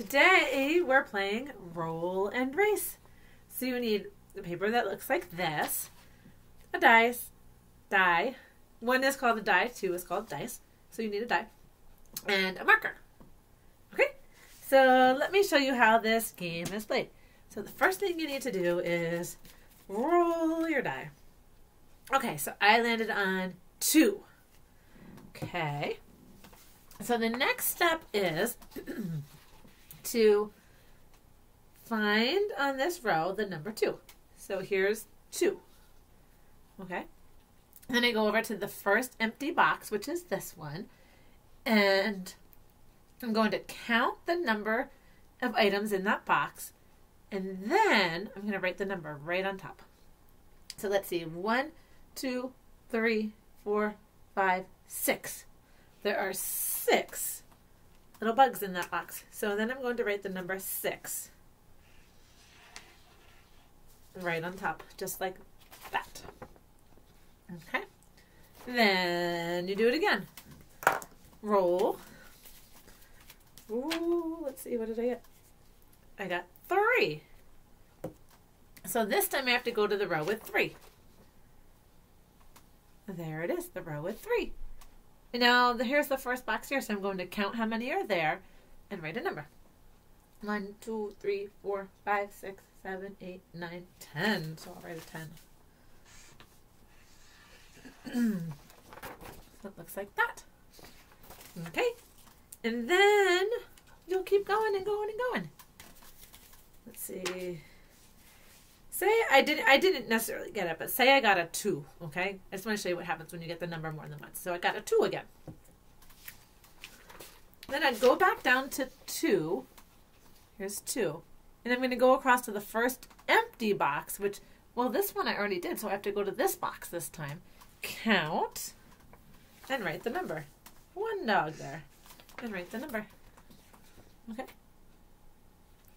Today we're playing roll and race. So you need a paper that looks like this, a dice, die. One is called a die, two is called dice. So you need a die and a marker. Okay, so let me show you how this game is played. So the first thing you need to do is roll your die. Okay, so I landed on two. Okay. So the next step is to find on this row the number two. So here's two. Okay. Then I go over to the first empty box, which is this one, and I'm going to count the number of items in that box, and then I'm going to write the number right on top. So let's see one, two, three, four, five, six. There are six little bugs in that box. So then I'm going to write the number six right on top, just like that. Okay. Then you do it again. Roll. Ooh, let's see, what did I get? I got three. So this time I have to go to the row with three. There it is, the row with three. Now here's the first box here, so I'm going to count how many are there and write a number. One, two, three, four, five, six, seven, eight, nine, ten. So I'll write a ten. so it looks like that. Okay. And then you'll keep going and going and going. Let's see. Say I didn't I didn't necessarily get it, but say I got a two, okay? I just want to show you what happens when you get the number more than once. So I got a two again. Then I'd go back down to two. Here's two. And I'm going to go across to the first empty box, which, well, this one I already did, so I have to go to this box this time. Count and write the number. One dog there. And write the number. Okay.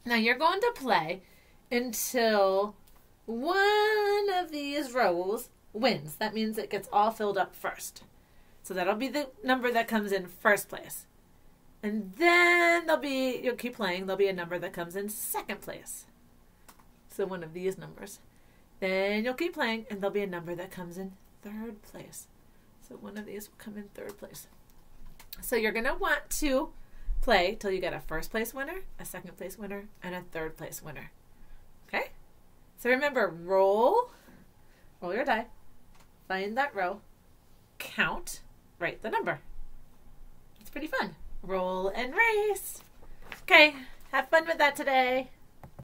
Now you're going to play until one of these rows wins. That means it gets all filled up first. So that'll be the number that comes in first place. And then there'll be, you'll keep playing, there'll be a number that comes in second place. So one of these numbers. Then you'll keep playing, and there'll be a number that comes in third place. So one of these will come in third place. So you're going to want to play till you get a first place winner, a second place winner, and a third place winner. So remember, roll, roll your die, find that row, count, write the number. It's pretty fun roll and race. Okay, have fun with that today.